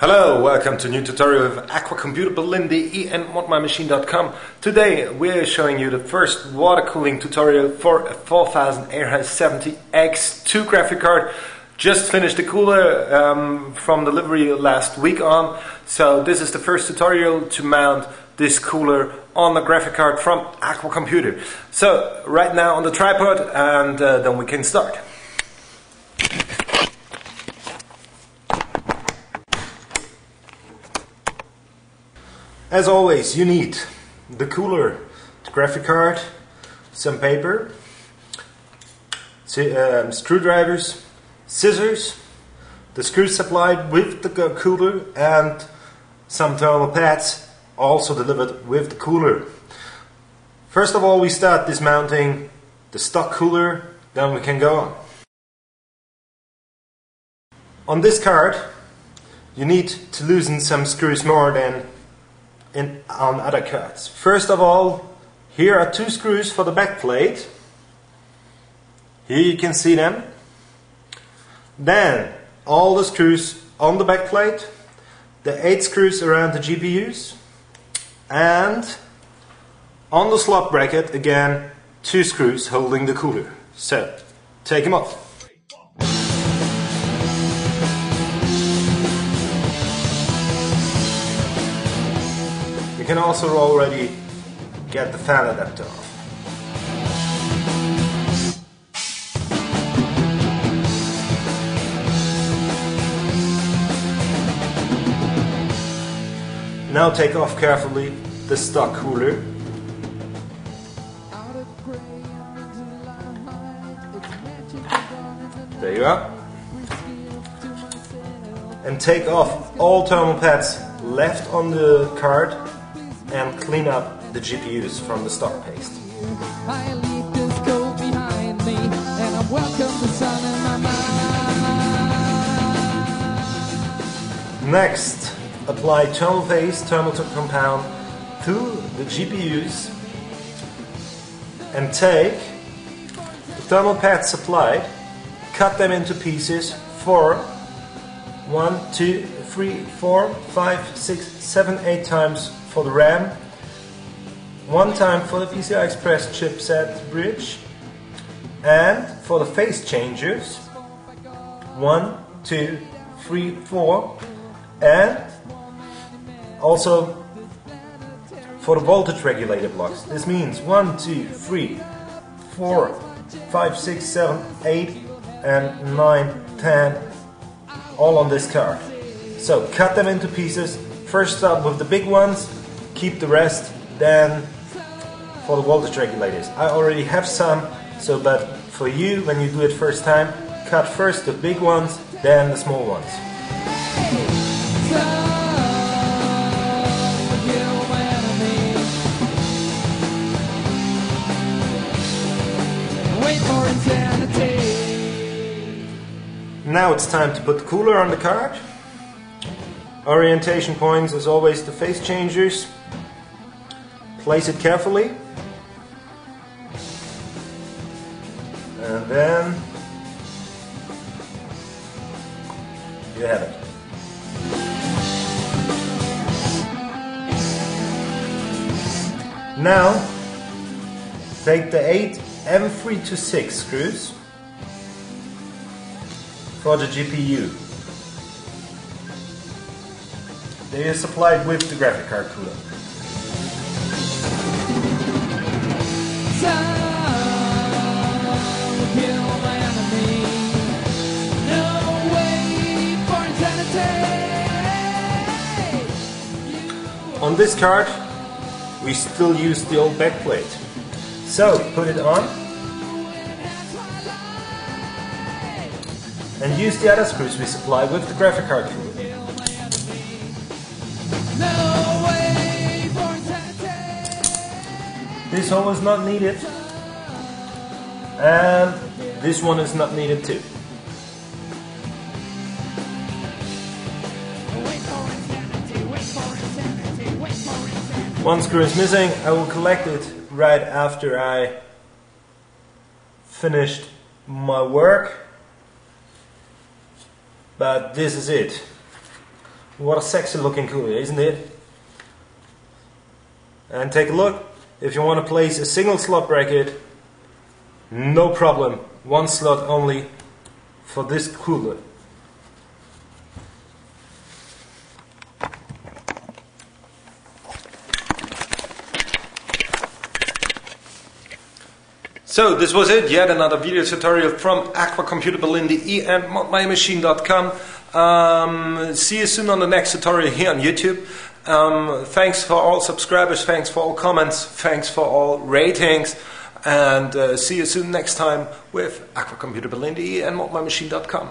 Hello, welcome to a new tutorial of Aqua Computer Berlin DE and modmymachine.com. Today we're showing you the first water cooling tutorial for a 4870X2 graphic card. Just finished the cooler um, from delivery last week on, so this is the first tutorial to mount this cooler on the graphic card from Aqua Computer. So right now on the tripod and uh, then we can start. As always, you need the cooler, the graphic card, some paper, um, screwdrivers, scissors, the screws supplied with the cooler, and some thermal pads also delivered with the cooler. First of all, we start dismounting the stock cooler, then we can go on. On this card, you need to loosen some screws more than in, on other cards. First of all, here are two screws for the back plate. Here you can see them. Then all the screws on the back plate, the eight screws around the GPUs, and on the slot bracket again two screws holding the cooler. So take them off. Can also already get the fan adapter off. Now take off carefully the stock cooler. There you are. And take off all thermal pads left on the card and clean up the GPUs from the stock paste. Next, apply thermal paste, thermal compound to the GPUs and take the thermal pads supplied, cut them into pieces for one, two, three, four, five, six, seven, eight times for the RAM, one time for the PCI Express chipset bridge, and for the phase changers, one, two, three, four, and also for the voltage regulator blocks. This means one, two, three, four, five, six, seven, eight, and nine, ten, all on this card. So cut them into pieces. First up with the big ones, keep the rest then for the voltage regulators. I already have some, so but for you, when you do it first time, cut first the big ones, then the small ones. Now it's time to put the cooler on the card. Orientation points as always the phase changers. Place it carefully. And then you have it. Now take the 8 M3 to 6 screws for the GPU. They are supplied with the graphic card cooler. On this card, we still use the old backplate. So, put it on. And use the other screws we supply with the graphic card cooler. This hole is not needed. And this one is not needed too. One screw is missing. I will collect it right after I finished my work. But this is it. What a sexy looking cooler, isn't it? And take a look. If you want to place a single slot bracket, no problem. One slot only for this cooler. So this was it, yet another video tutorial from Aqua Computer Berlin, and modmymachine.com. Um, see you soon on the next tutorial here on YouTube. Um, thanks for all subscribers, thanks for all comments, thanks for all ratings, and uh, see you soon next time with Aqua Computer Berlin, the E and modmymachine.com.